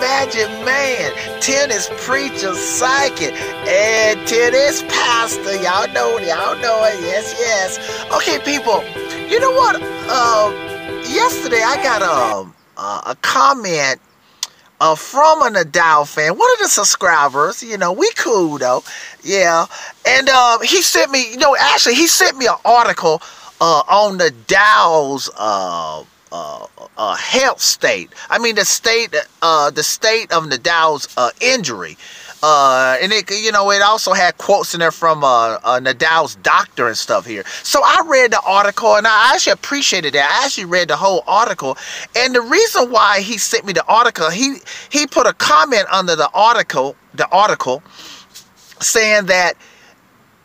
magic man, tennis preacher, psychic, and tennis pastor. Y'all know it, y'all know it. Yes, yes. Okay, people, you know what? Uh, yesterday I got a, a, a comment uh, from a Nadal fan, one of the subscribers. You know, we cool though. Yeah. And uh, he sent me, you know, actually, he sent me an article uh, on Nadal's uh, uh, uh, health state. I mean, the state, uh, the state of Nadal's uh, injury. Uh, and it, you know, it also had quotes in there from uh, uh, Nadal's doctor and stuff here. So I read the article, and I actually appreciated that. I actually read the whole article, and the reason why he sent me the article, he he put a comment under the article, the article, saying that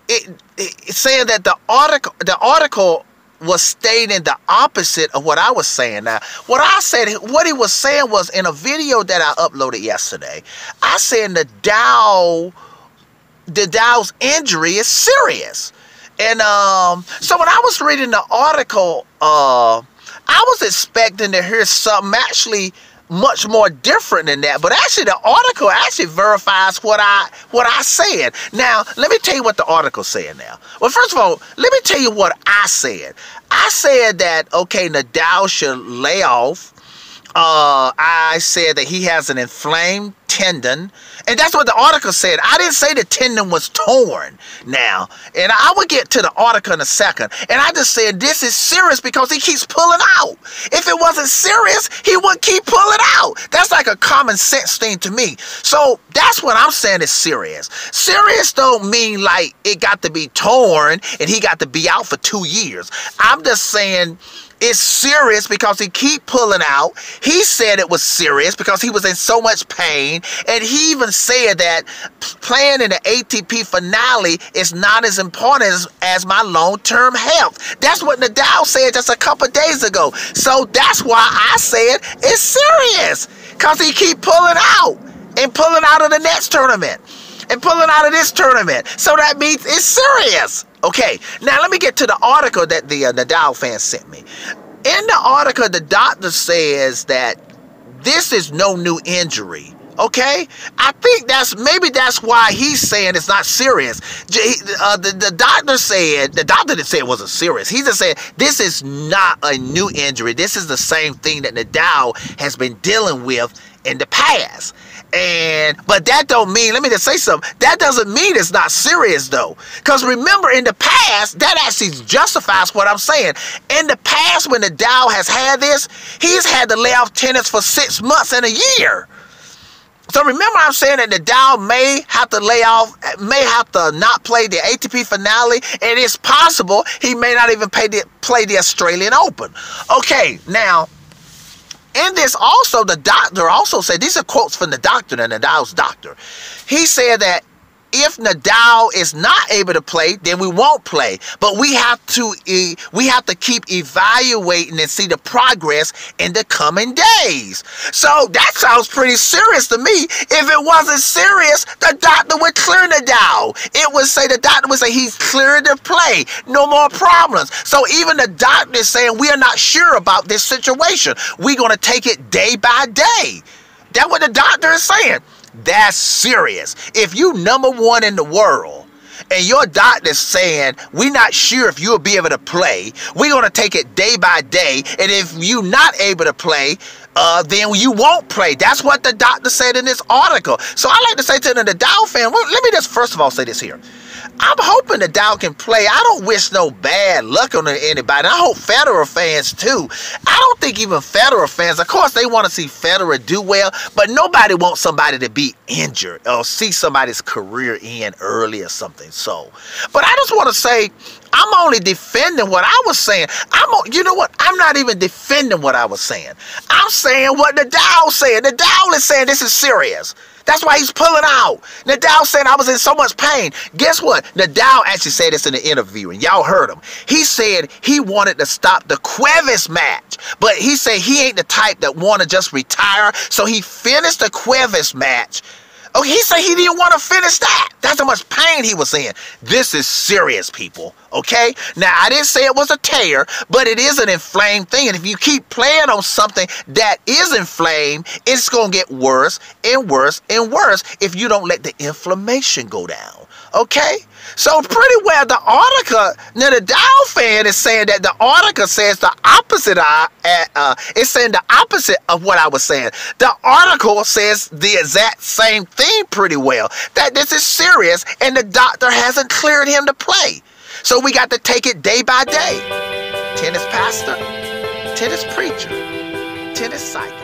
it, it saying that the article, the article was stating the opposite of what I was saying. Now, what I said, what he was saying was in a video that I uploaded yesterday, I said the Dow, Nadal's injury is serious. And um, so when I was reading the article, uh, I was expecting to hear something actually much more different than that. But actually, the article actually verifies what I what I said. Now, let me tell you what the article said. Now, well, first of all, let me tell you what I said. I said that okay, Nadal should lay off. Uh, I said that he has an inflamed tendon. And that's what the article said. I didn't say the tendon was torn now. And I will get to the article in a second. And I just said this is serious because he keeps pulling out. If it wasn't serious, he would keep pulling out. That's like a common sense thing to me. So that's what I'm saying is serious. Serious don't mean like it got to be torn and he got to be out for two years. I'm just saying it's serious because he keep pulling out. He said it was serious because he was in so much pain. And he even said that playing in the ATP finale is not as important as, as my long-term health. That's what Nadal said just a couple days ago. So that's why I said it's serious. Because he keep pulling out and pulling out of the next tournament and pulling out of this tournament. So that means it's serious. Okay, now let me get to the article that the uh, Nadal fan sent me. In the article, the doctor says that this is no new injury. Okay, I think that's maybe that's why he's saying it's not serious. Uh, the, the doctor said the doctor didn't say it wasn't serious. He just said this is not a new injury. This is the same thing that Nadal has been dealing with in the past. And but that don't mean, let me just say something. That doesn't mean it's not serious though. Because remember in the past, that actually justifies what I'm saying. In the past, when Nadal has had this, he's had to lay off tennis for six months and a year. So remember I'm saying that Nadal may have to lay off, may have to not play the ATP finale, and it's possible he may not even the, play the Australian Open. Okay, now in this also, the doctor also said, these are quotes from the doctor, and the Nadal's doctor. He said that if Nadal is not able to play, then we won't play. But we have to we have to keep evaluating and see the progress in the coming days. So that sounds pretty serious to me. If it wasn't serious, the doctor would clear Nadal. It would say the doctor would say he's cleared to play, no more problems. So even the doctor is saying we are not sure about this situation. We're gonna take it day by day. That's what the doctor is saying. That's serious. If you number one in the world and your doctor's saying we're not sure if you'll be able to play, we're gonna take it day by day, and if you're not able to play, uh, then you won't play. That's what the doctor said in this article. So I like to say to the Nadal fan, well, let me just first of all say this here. I'm hoping Nadal can play. I don't wish no bad luck on anybody. I hope Federer fans too. I don't think even Federer fans, of course, they want to see Federer do well, but nobody wants somebody to be injured or see somebody's career end early or something. So, but I just want to say, I'm only defending what I was saying. I'm, you know what? I'm not even defending what I was saying. I'm saying what Nadal said. Nadal is saying this is serious. That's why he's pulling out. Nadal said I was in so much pain. Guess what? Nadal actually said this in the interview, and y'all heard him. He said he wanted to stop the Cuevas match, but he said he ain't the type that want to just retire. So he finished the Cuevas match Okay, he said he didn't want to finish that. That's how much pain he was in. This is serious, people. Okay? Now, I didn't say it was a tear, but it is an inflamed thing. And if you keep playing on something that is inflamed, it's going to get worse and worse and worse if you don't let the inflammation go down. Okay? So pretty well the article, now the Nadal fan is saying that the article says the opposite of, uh, uh, it's saying the opposite of what I was saying. The article says the exact same thing pretty well, that this is serious and the doctor hasn't cleared him to play. So we got to take it day by day. Tennis pastor, tennis preacher, tennis psychic.